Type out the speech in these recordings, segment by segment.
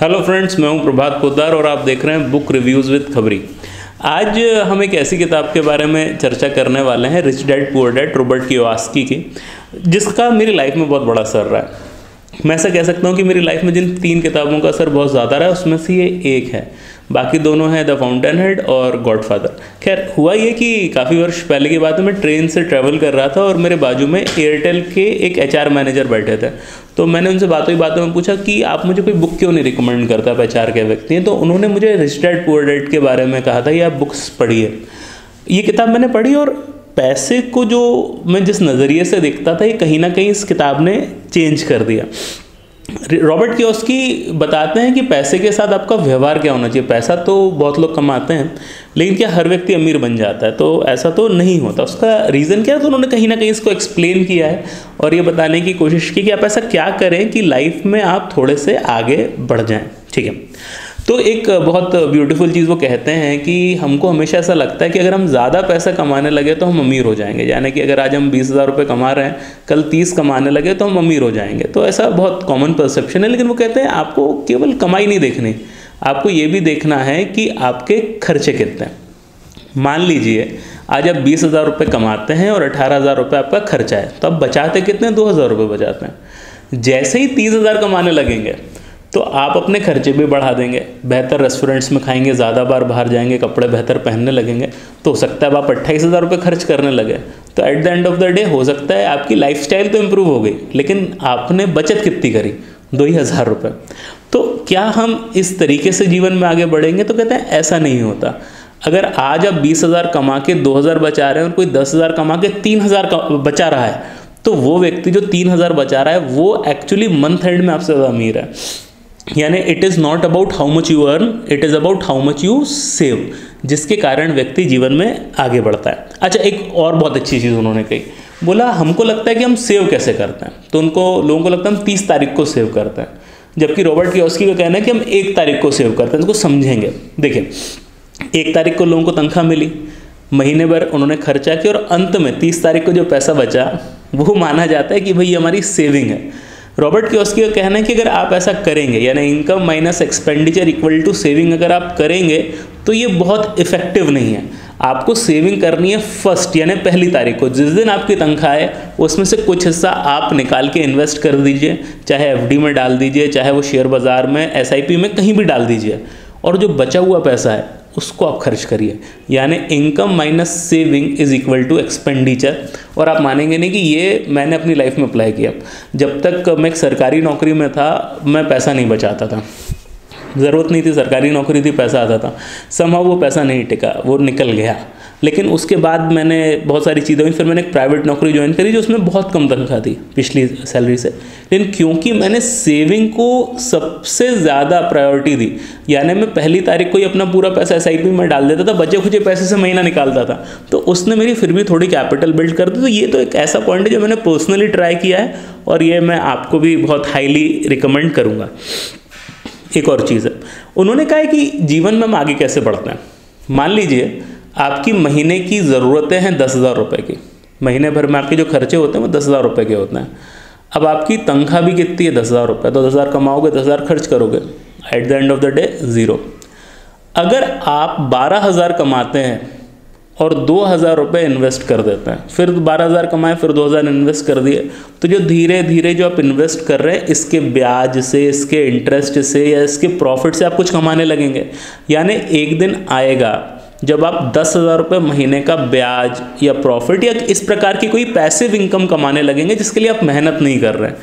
Hello friends मैं हूँ प्रभात पोदार और आप देख रहे हैं बुक रिव्यूज़ विद खबरी आज हम एक ऐसी किताब के बारे में चर्चा करने वाले हैं rich dad poor dad Robert की की, जिसका मेरी लाइफ में बहुत बड़ा असर रहा है। मैं ऐसा कह सकता हूँ कि मेरी लाइफ में जिन तीन किताबों का असर बहुत ज़्यादा रहा है, उसमें से ये एक है। बाकी दोनों हैं द फाउंटेन हेड और गॉडफादर। खैर, हुआ ये कि काफ़ी वर्ष पहले की बात है, मैं ट्रेन से ट्रैवल कर रहा था और मेरे बाजू में एयरटेल के एक एचआर मैनेजर बैठे थे। तो मैंने उनसे बातों ही बातों में पूछा कि आप मुझे कोई बुक क्यों नहीं रिकमेंड करता आप एच के व्यक्ति हैं? तो उन्होंने मुझे डैड पुअर डैड के बारे में कहा था कि आप बुक्स पढ़िए। ये किताब मैंने पढ़ी और पैसे को जो मैं जिस नज़रिए से देखता था, ये कहीं ना कहीं इस किताब ने चेंज कर दिया। रॉबर्ट की बताते हैं कि पैसे के साथ आपका व्यवहार क्या होना चाहिए। पैसा तो बहुत लोग कमाते हैं, लेकिन क्या हर व्यक्ति अमीर बन जाता है? तो ऐसा तो नहीं होता। उसका रीज़न क्या है? तो उन्होंने कहीं ना कहीं इसको एक्सप्लेन किया है और ये बताने की कोशिश की कि आप ऐसा क्या करें कि लाइफ में आप थोड़े से आगे बढ़ जाएँ। ठीक है। तो एक बहुत ब्यूटीफुल चीज़ वो कहते हैं कि हमको हमेशा ऐसा लगता है कि अगर हम ज़्यादा पैसा कमाने लगे तो हम अमीर हो जाएँगे। यानी कि अगर आज हम बीस हज़ार रुपये कमा रहे हैं, कल तीस कमाने लगे तो हम अमीर हो जाएँगे। तो ऐसा बहुत कॉमन परसेप्शन है, लेकिन वो कहते हैं आपको केवल कमाई नहीं देखनी। आपको ये भी देखना है कि आपके खर्चे कितने हैं। मान लीजिए, आज आप बीस हज़ार रुपये कमाते हैं और अठारह हज़ार रुपये आपका खर्चा है तो आप बचाते कितने दो हज़ार रुपये बचाते हैं। जैसे ही तीस हज़ार कमाने लगेंगे तो आप अपने खर्चे भी बढ़ा देंगे। बेहतर रेस्टोरेंट्स में खाएँगे, ज़्यादा बार बाहर जाएँगे, कपड़े बेहतर पहनने लगेंगे। तो हो सकता है आप अट्ठाईस हज़ार रुपये खर्च करने लगे। तो at the end of the day हो सकता है आपकी लाइफ तो इम्प्रूव हो गई, लेकिन आपने बचत कितनी करी? दो ही हज़ार रुपये। तो क्या हम इस तरीके से जीवन में आगे बढ़ेंगे? तो कहते हैं, ऐसा नहीं होता। अगर आज आप बीस हज़ार कमा के दो हज़ार बचा रहे हैं और कोई दस हज़ार कमा के तीन हज़ार बचा रहा है तो वो व्यक्ति जो तीन हज़ार बचा रहा है, वो एक्चुअली मंथ एंड में आपसे ज़्यादा अमीर है। यानी it is not about how much you earn it is about how much you save जिसके कारण व्यक्ति जीवन में आगे बढ़ता है। अच्छा एक और बहुत अच्छी चीज़ उन्होंने कही। बोला, हमको लगता है कि हम सेव कैसे करते हैं? तो उनको, लोगों को लगता है हम तीस तारीख को सेव करते हैं। जबकि रॉबर्ट की का कहना है कि हम एक तारीख को सेव करते हैं। उसको समझेंगे। देखिए, एक तारीख को लोगों को तनख्वाह मिली, महीने भर उन्होंने खर्चा किया और अंत में तीस तारीख को जो पैसा बचा, वो माना जाता है कि भाई हमारी सेविंग है। रॉबर्ट क्योस्की का कहना है कि अगर आप ऐसा करेंगे, यानी income minus expenditure equal to saving अगर आप करेंगे तो ये बहुत इफ़ेक्टिव नहीं है। आपको सेविंग करनी है फ़र्स्ट यानी पहली तारीख को। जिस दिन आपकी तनख्वाह है, उसमें से कुछ हिस्सा आप निकाल के इन्वेस्ट कर दीजिए, चाहे एफडी में डाल दीजिए, चाहे वो शेयर बाज़ार में एसआईपी में कहीं भी डाल दीजिए। और जो बचा हुआ पैसा है उसको आप खर्च करिए। यानी income minus saving is equal to expenditure और आप मानेंगे नहीं कि ये मैंने अपनी लाइफ में अप्लाई किया। जब तक मैं एक सरकारी नौकरी में था, मैं पैसा नहीं बचाता था। ज़रूरत नहीं थी, सरकारी नौकरी थी, पैसा आता था। समाव वो पैसा नहीं टिका, वो निकल गया। लेकिन उसके बाद मैंने बहुत सारी चीज़ें हुई, फिर मैंने एक प्राइवेट नौकरी ज्वाइन करी जो उसमें बहुत कम तनख्वाह थी पिछली सैलरी से। लेकिन क्योंकि मैंने सेविंग को सबसे ज़्यादा प्रायोरिटी दी, यानी मैं पहली तारीख को ही अपना पूरा पैसा एसआईपी में डाल देता था, बचे खुचे पैसे से महीना निकालता था। तो उसने मेरी फिर भी थोड़ी कैपिटल बिल्ड कर दी तो ये तो एक ऐसा पॉइंट है जो मैंने पर्सनली ट्राई किया है और ये मैं आपको भी बहुत हाईली रिकमेंड करूँगा। एक और चीज़ है, उन्होंने कहा है कि जीवन में हम आगे कैसे बढ़ते हैं। मान लीजिए आपकी महीने की ज़रूरतें हैं दस हज़ार रुपये की। महीने भर में आपके जो खर्चे होते हैं वो दस हज़ार रुपये के होते हैं। अब आपकी तनख्वाह भी कितनी है दस हज़ार रुपये तो दस हज़ार कमाओगे, दस हज़ार खर्च करोगे। At the end of the day zero अगर आप बारह हज़ार कमाते हैं और दो हज़ार रुपये इन्वेस्ट कर देते हैं, फिर बारह हज़ार कमाए, फिर दो हज़ार इन्वेस्ट कर दिए तो जो धीरे धीरे जो आप इन्वेस्ट कर रहे हैं, इसके ब्याज से, इसके इंटरेस्ट से या इसके प्रॉफिट से आप कुछ कमाने लगेंगे। यानी एक दिन आएगा जब आप दस हज़ार रुपये महीने का ब्याज या प्रॉफिट या इस प्रकार की कोई पैसिव इनकम कमाने लगेंगे, जिसके लिए आप मेहनत नहीं कर रहे हैं।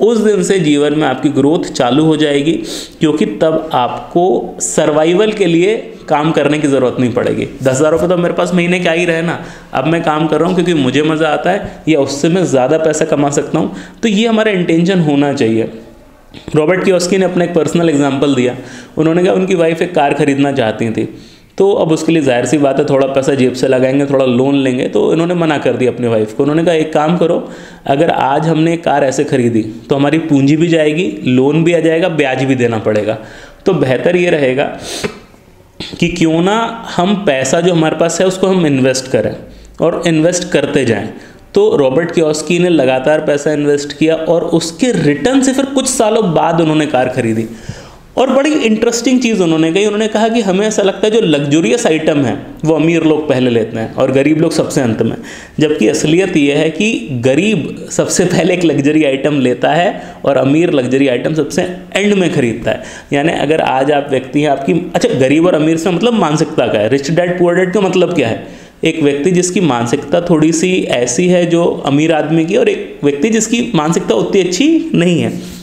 उस दिन से जीवन में आपकी ग्रोथ चालू हो जाएगी, क्योंकि तब आपको सर्वाइवल के लिए काम करने की ज़रूरत नहीं पड़ेगी। दस हज़ार रुपये तो मेरे पास महीने क्या ही रहे ना। अब मैं काम कर रहा हूँ क्योंकि मुझे मज़ा आता है, या उससे मैं ज़्यादा पैसा कमा सकता हूँ। तो ये हमारा इंटेंशन होना चाहिए। रॉबर्ट की ने अपना एक पर्सनल एग्ज़ाम्पल दिया। उन्होंने कहा, उनकी वाइफ एक कार खरीदना चाहती थी। तो अब उसके लिए ज़ाहिर सी बात है, थोड़ा पैसा जेब से लगाएँगे, थोड़ा लोन लेंगे तो इन्होंने मना कर दिया अपनी वाइफ को। उन्होंने कहा, एक काम करो, अगर आज हमने कार ऐसे खरीदी तो हमारी पूंजी भी जाएगी लोन भी आ जाएगा, ब्याज भी देना पड़ेगा। तो बेहतर ये रहेगा कि क्यों ना हम पैसा जो हमारे पास है, उसको हम इन्वेस्ट करें और इन्वेस्ट करते जाएँ। तो रॉबर्ट क्योस्की ने लगातार पैसा इन्वेस्ट किया और उसके रिटर्न से फिर कुछ सालों बाद उन्होंने कार खरीदी। और बड़ी इंटरेस्टिंग चीज़ उन्होंने कही। उन्होंने कहा कि हमें ऐसा लगता है जो लग्जूरियस आइटम है, वो अमीर लोग पहले लेते हैं और गरीब लोग सबसे अंत में। जबकि असलियत ये है कि गरीब सबसे पहले एक लग्जरी आइटम लेता है और अमीर लग्जरी आइटम सबसे एंड में खरीदता है। यानी अगर आज आप व्यक्ति हैं, आपकी अच्छा गरीब और अमीर से मतलब मानसिकता का है। रिच डैड पुअर डैड का मतलब क्या है? एक व्यक्ति जिसकी मानसिकता थोड़ी सी ऐसी है जो अमीर आदमी की और एक व्यक्ति जिसकी मानसिकता उतनी अच्छी नहीं है।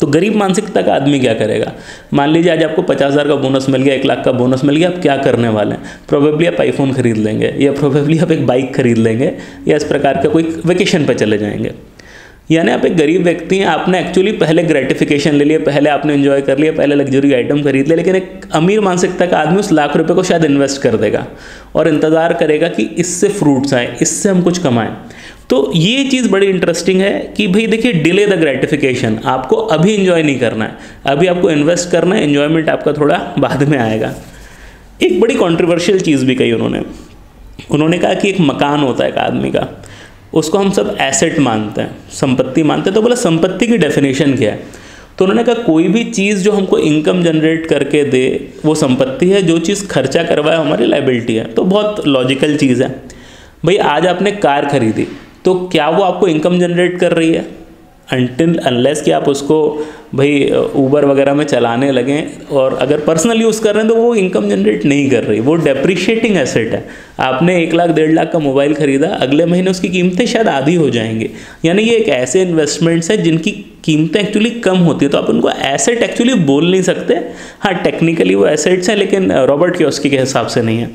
तो गरीब मानसिकता का आदमी क्या करेगा? मान लीजिए आज आपको पचास हज़ार का बोनस मिल गया, एक लाख का बोनस मिल गया, आप क्या करने वाले हैं? प्रोबेबली आप आईफोन खरीद लेंगे या प्रोबेबली आप एक बाइक खरीद लेंगे या इस प्रकार का कोई वेकेशन पर चले जाएँगे। यानी आप एक गरीब व्यक्ति हैं, आपने एक्चुअली पहले ग्रेटिफिकेशन ले लिया, पहले आपने एंजॉय कर लिया, पहले लग्जरी आइटम खरीद लिया, लेकिन एक अमीर मानसिकता का आदमी उस लाख रुपए को शायद इन्वेस्ट कर देगा और इंतज़ार करेगा कि इससे फ्रूट्स आए, इससे हम कुछ कमाएँ। तो ये चीज़ बड़ी इंटरेस्टिंग है कि भाई देखिए डिले द ग्रेटिफिकेशन आपको अभी इंजॉय नहीं करना है। अभी आपको इन्वेस्ट करना है इन्जॉयमेंट आपका थोड़ा बाद में आएगा। एक बड़ी कॉन्ट्रोवर्शियल चीज़ भी कही उन्होंने। उन्होंने कहा कि एक मकान होता है एक आदमी का, उसको हम सब एसेट मानते हैं, संपत्ति मानते हैं। तो बोला, संपत्ति की डेफिनेशन क्या है? तो उन्होंने कहा, कोई भी चीज़ जो हमको इनकम जनरेट करके दे, वो संपत्ति है, जो चीज़ खर्चा करवाए, हमारी लाइबिलिटी है। तो बहुत लॉजिकल चीज़ है। भाई, आज आपने कार खरीदी तो क्या वो आपको इनकम जनरेट कर रही है? अनटिल अनलेस कि आप उसको भाई ऊबर वगैरह में चलाने लगें और अगर पर्सनल यूज़ कर रहे हैं तो वो इनकम जनरेट नहीं कर रही। वो डेप्रिशिएटिंग एसेट है। आपने एक लाख, डेढ़ लाख का मोबाइल ख़रीदा, अगले महीने उसकी कीमतें शायद आधी हो जाएँगी। यानी ये एक ऐसे इन्वेस्टमेंट्स हैं जिनकी कीमतें एक्चुअली कम होती है। तो आप उनको एसेट एक्चुअली बोल नहीं सकते। हाँ टेक्निकली वो एसेट्स हैं, लेकिन रॉबर्ट क्योस्की के हिसाब से नहीं है।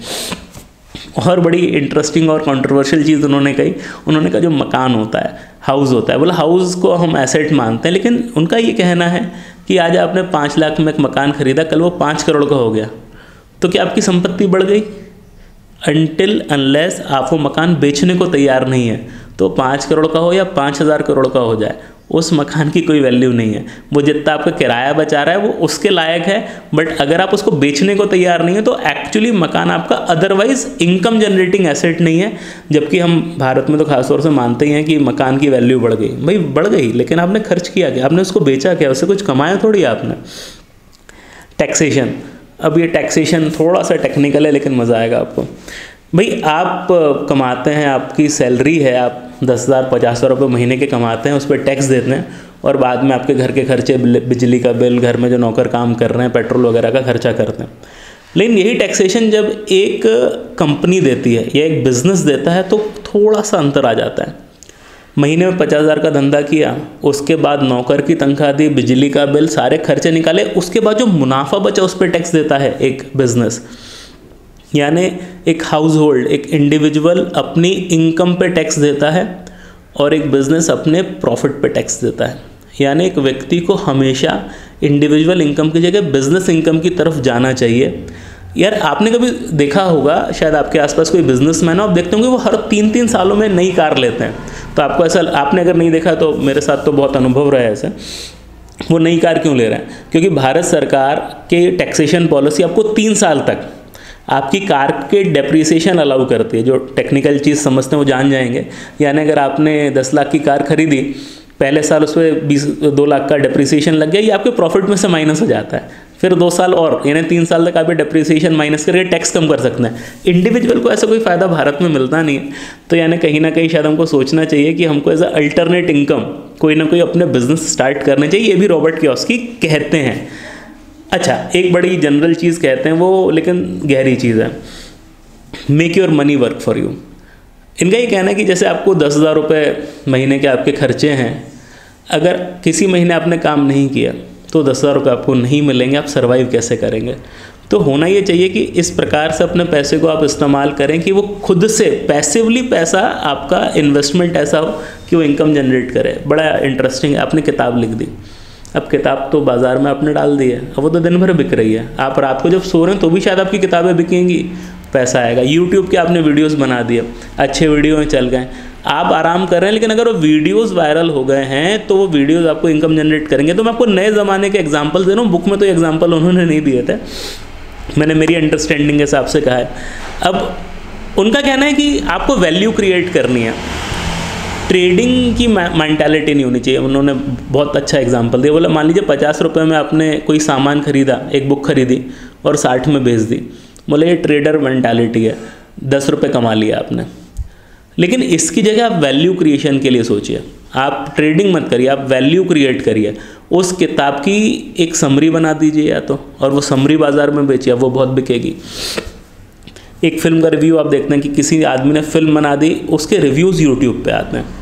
और बड़ी इंटरेस्टिंग और कंट्रोवर्शियल चीज़ उन्होंने कही। उन्होंने कहा, जो मकान होता है हाउस होता है, बोला हाउस को हम एसेट मानते हैं, लेकिन उनका ये कहना है कि आज आपने पाँच लाख में एक मकान खरीदा, कल वो पाँच करोड़ का हो गया। तो क्या आपकी संपत्ति बढ़ गई? अनटिल अनलेस आप वो मकान बेचने को तैयार नहीं है तो पाँच करोड़ का हो या पाँच हज़ार करोड़ का हो जाए उस मकान की कोई वैल्यू नहीं है। वो जितना आपका किराया बचा रहा है, वो उसके लायक है बट अगर आप उसको बेचने को तैयार नहीं है तो एक्चुअली मकान आपका अदरवाइज़ इनकम जनरेटिंग एसेट नहीं है। जबकि हम भारत में तो खासतौर से मानते ही हैं कि मकान की वैल्यू बढ़ गई। भाई, बढ़ गई, लेकिन आपने खर्च किया क्या? आपने उसको बेचा क्या? उससे कुछ कमाया थोड़ी आपने? टैक्सेशन अब ये टैक्सेशन थोड़ा सा टेक्निकल है, लेकिन मज़ा आएगा आपको। भाई, आप कमाते हैं, आपकी सैलरी है, आप दस हज़ार, पचास हज़ार रुपये महीने के कमाते हैं, उस पर टैक्स देते हैं और बाद में आपके घर के खर्चे बिजली का बिल, घर में जो नौकर काम कर रहे हैं, पेट्रोल वगैरह का खर्चा करते हैं। लेकिन यही टैक्सेशन जब एक कंपनी देती है या एक बिज़नेस देता है तो थोड़ा सा अंतर आ जाता है। महीने में पचास हज़ार का धंधा किया, उसके बाद नौकर की तनख्वाह दी, बिजली का बिल, सारे खर्चे निकाले, उसके बाद जो मुनाफा बचा, उस पर टैक्स देता है एक बिज़नेस यानी एक हाउस होल्ड एक इंडिविजुअल अपनी इनकम पे टैक्स देता है और एक बिज़नेस अपने प्रॉफिट पे टैक्स देता है। यानी एक व्यक्ति को हमेशा इंडिविजुअल इनकम की जगह बिज़नेस इनकम की तरफ़ जाना चाहिए। यार, आपने कभी देखा होगा, शायद आपके आसपास कोई बिजनेसमैन हो, आप देखते होंगे वो हर तीन तीन सालों में नई कार लेते हैं। तो आपको ऐसा, आपने अगर नहीं देखा तो मेरे साथ तो बहुत अनुभव रहा है ऐसे। वो नई कार क्यों ले रहे हैं? क्योंकि भारत सरकार के टैक्सेशन पॉलिसी आपको तीन साल तक आपकी कार के डेप्रिसिएशन अलाउ करती है, जो टेक्निकल चीज़ समझते हैं, वो जान जाएँगे। यानी अगर आपने दस लाख की कार खरीदी, पहले साल उस पर बीस, दो लाख का डेप्रिसिएशन लग गया, ये आपके प्रॉफिट में से माइनस हो जाता है। फिर दो साल और, यानी तीन साल तक आप डेप्रीसिएशन माइनस करके टैक्स कम कर सकते हैं। इंडिविजुअल को ऐसा कोई फ़ायदा भारत में मिलता नहीं है। तो यानी कहीं ना कहीं शायद हमको सोचना चाहिए कि हमको एज अल्टरनेट इनकम कोई ना कोई अपने बिज़नेस स्टार्ट करने चाहिए। ये भी रॉबर्ट की कहते हैं। अच्छा एक बड़ी जनरल चीज़ कहते हैं वो, लेकिन गहरी चीज़ है। Make your money work for you इनका ये कहना है कि जैसे आपको दस हज़ार रुपये महीने के आपके खर्चे हैं, अगर किसी महीने आपने काम नहीं किया तो दस हज़ार रुपये आपको नहीं मिलेंगे, आप सर्वाइव कैसे करेंगे? तो होना ये चाहिए कि इस प्रकार से अपने पैसे को आप इस्तेमाल करें कि वो खुद से पैसिवली पैसा आपका इन्वेस्टमेंट ऐसा हो कि वो इनकम जनरेट करे। बड़ा इंटरेस्टिंग है, आपने किताब लिख दी। अब किताब तो बाज़ार में आपने डाल दी है। अब वो तो दिन भर बिक रही है। आप रात को जब सो रहे हैं तो भी शायद आपकी किताबें बिकेंगी। पैसा आएगा। यूट्यूब के आपने वीडियोस बना दिए। अच्छे वीडियो चल गए। आप आराम कर रहे हैं, लेकिन अगर वो वीडियोस वायरल हो गए हैं तो वो वीडियोस आपको इनकम जनरेट करेंगे। तो मैं आपको नए ज़माने के एग्ज़ाम्पल दे रहा हूँ। बुक में तो एग्ज़ाम्पल उन्होंने नहीं दिए थे। मैंने मेरी अंडरस्टैंडिंग के हिसाब से कहा है। अब उनका कहना है कि आपको वैल्यू क्रिएट करनी है। ट्रेडिंग की मैंटेलिटी नहीं होनी चाहिए। उन्होंने बहुत अच्छा एग्ज़ाम्पल दिया। बोला, मान लीजिए पचास रुपये में आपने कोई सामान खरीदा, एक बुक खरीदी और साठ में बेच दी। बोले, ये ट्रेडर मैंटेलिटी है। दस रुपये कमा लिया आपने। लेकिन इसकी जगह आप वैल्यू क्रिएशन के लिए सोचिए। आप ट्रेडिंग मत करिए, आप वैल्यू क्रिएट करिए। उस किताब की एक समरी बना दीजिए या तो और वो समरी बाज़ार में बेचिए, वो बहुत बिकेगी। एक फ़िल्म का रिव्यू आप देखते हैं कि किसी आदमी ने फ़िल्म बना दी, उसके रिव्यूज़ यूट्यूब पे आते हैं।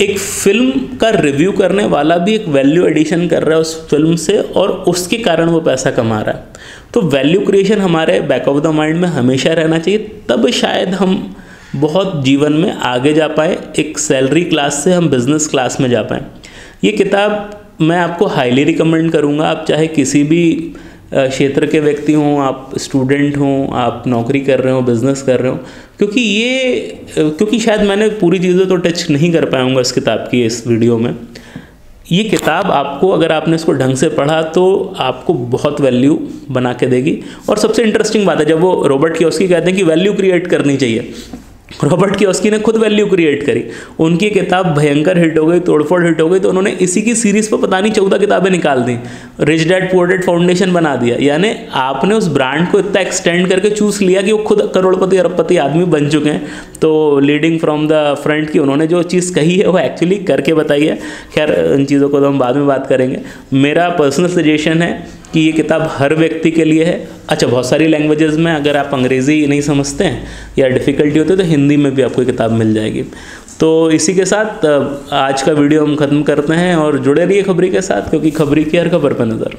एक फ़िल्म का रिव्यू करने वाला भी एक वैल्यू एडिशन कर रहा है उस फ़िल्म से और उसके कारण वो पैसा कमा रहा है। तो वैल्यू क्रिएशन हमारे बैक ऑफ़ द माइंड में हमेशा रहना चाहिए, तब शायद हम बहुत जीवन में आगे जा पाए, एक सैलरी क्लास से हम बिज़नेस क्लास में जा पाएँ। ये किताब मैं आपको हाईली रिकमेंड करूँगा, आप चाहे किसी भी क्षेत्र के व्यक्ति हों, आप स्टूडेंट हों, आप नौकरी कर रहे हो बिज़नेस कर रहे हो, क्योंकि ये क्योंकि शायद मैंने पूरी चीज़ें तो टच नहीं कर पाऊँगा इस किताब की, इस वीडियो में। ये किताब आपको, अगर आपने इसको ढंग से पढ़ा तो आपको बहुत वैल्यू बना के देगी। और सबसे इंटरेस्टिंग बात है, जब वो रॉबर्ट की उसकी कहते हैं कि वैल्यू क्रिएट करनी चाहिए। रॉबर्ट की ने खुद वैल्यू क्रिएट करी। उनकी किताब भयंकर हिट हो गई, तोड़फोड़ हिट हो गई तो उन्होंने इसी की सीरीज़ पर पता नहीं चौदह किताबें निकाल दी। Rich dad poor dad foundation बना दिया। यानी आपने उस ब्रांड को इतना एक्सटेंड करके चूज़ लिया कि वो खुद करोड़पति, अरबपति आदमी बन चुके हैं। तो लीडिंग फ्रॉम द फ्रंट की उन्होंने जो चीज़ कही है, वो एक्चुअली करके बताई है। खैर, इन चीज़ों को तो हम बाद में बात करेंगे। मेरा पर्सनल सजेशन है कि ये किताब हर व्यक्ति के लिए है। अच्छा बहुत सारी लैंग्वेजेस में अगर आप अंग्रेज़ी नहीं समझते हैं या डिफ़िकल्टी होती है तो हिंदी में भी आपको किताब मिल जाएगी। तो इसी के साथ आज का वीडियो हम ख़त्म करते हैं और जुड़े रहिए खबरी के साथ, क्योंकि खबरी की हर खबर पर नज़र।